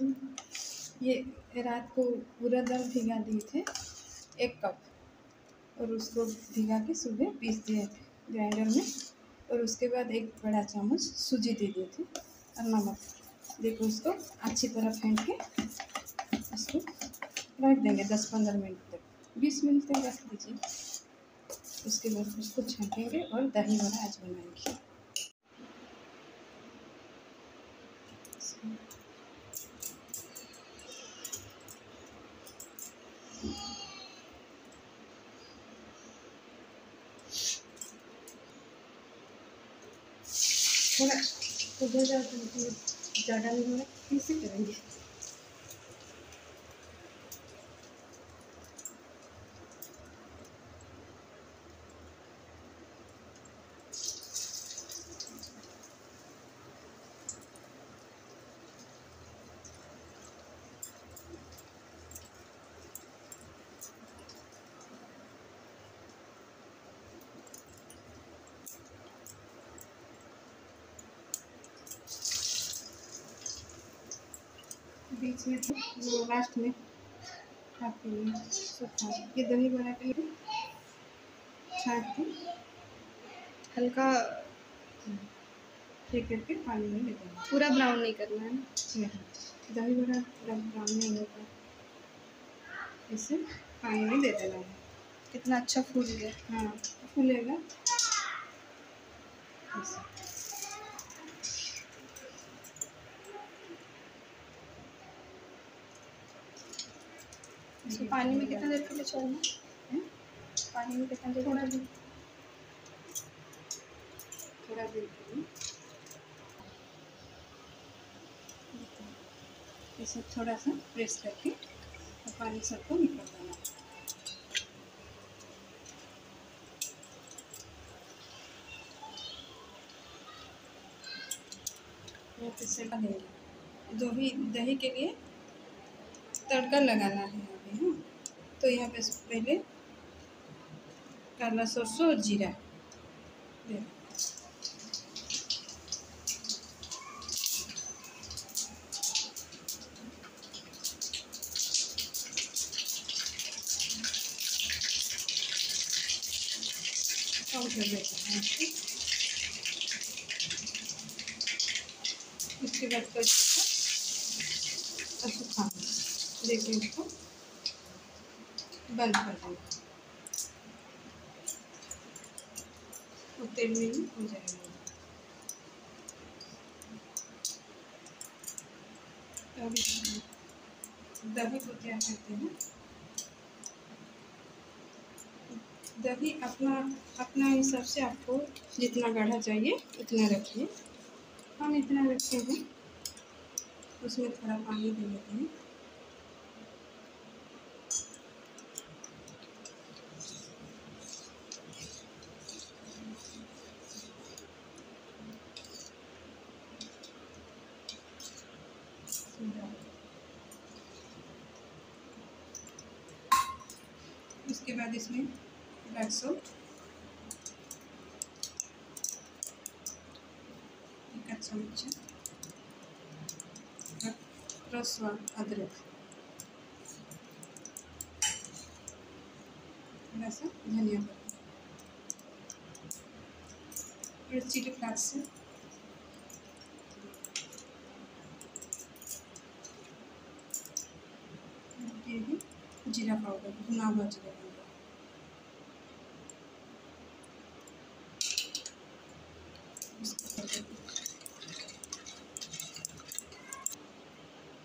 खोल ये रात को पूरा दाल भिगा दिए थे, एक कप। और उसको भिगा के सुबह पीस दिए थे ग्राइंडर में। और उसके बाद एक बड़ा चम्मच सूजी दे दिए थे और नमक। देखो उसको अच्छी तरह फेंट के उसको रख देंगे दस पंद्रह मिनट तक। बीस मिनट तक रख दीजिए। उसके बाद उसको छाँकेंगे और दही बड़ा आज बनाएँगे। थोड़ा उधर ज़्यादा नहीं हो रहा से करेंगे बीच में वो लास्ट में हैं सब ये दही बना के छाँट के हल्का फेंक करके पानी में ले देना पूरा ब्राउन नहीं करना है ना? जी हाँ दही बड़ा पूरा ब्राउन नहीं होता इसे पानी में दे देना। है कितना अच्छा फूल गया। हाँ फूलेगा। ऐसे। इसको पानी में कितना देर के लिए छोड़ना? पानी में कितना देर थोड़ा देर थोड़ा देर के लिए। इसे थोड़ा सा प्रेस करके और पानी सबको निकल देना फिर लगेगा दही के लिए तड़का लगाना हाँ। तो यहाँ पे पहले काला सरसों और जीरा। हैं इसके। बाद और देखिए इसको। बंद कर देंगे तेल में ही जाएगा। तो अभी दही को क्या करते हैं। दही अपना अपना हिसाब से आपको जितना गाढ़ा चाहिए, उतना रखिए। हम इतना रखते हैं। उसमें थोड़ा पानी दे देते हैं। उसके बाद इसमें ब्लैक सोल्ट एक अच्छा चम्मच रस व अदरक धनिया पत्ता। और चिली फ्लेक्स ये है जीरा पाउडर भुना हुआ जीरा पाउडर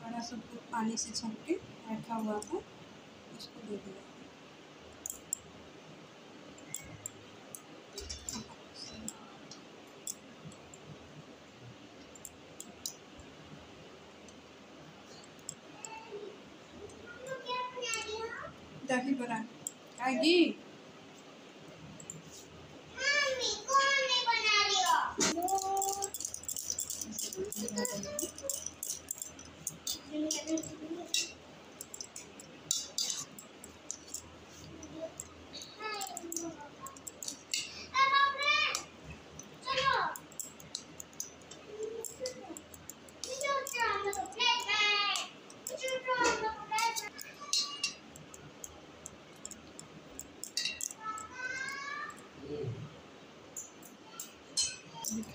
थोड़ा सा पानी से छक के रखा हुआ था, उसको दे दिया। दही बड़ा आएगी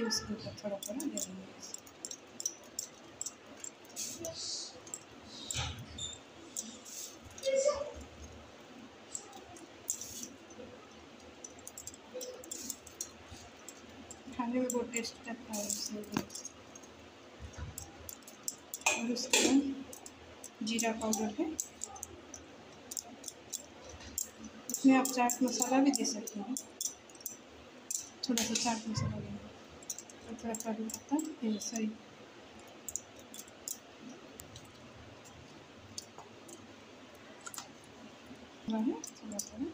ऊपर थोड़ा थोड़ा दे देंगे खाने में बहुत टेस्ट लगता है और उसके बाद जीरा पाउडर है। इसमें आप चाट मसाला भी दे सकते हैं। थोड़ा सा चाट मसाला और थोड़ा कड़ी पत्ता सॉरी थोड़ा थोड़ा